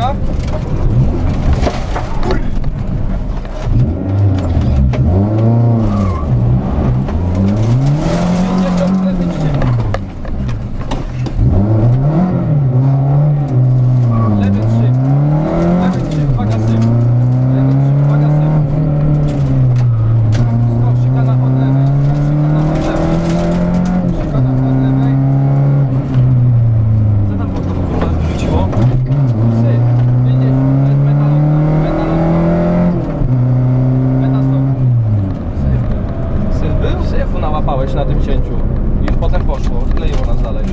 cá. załapałeś na tym cięciu i potem poszło, kleiło nas dalej.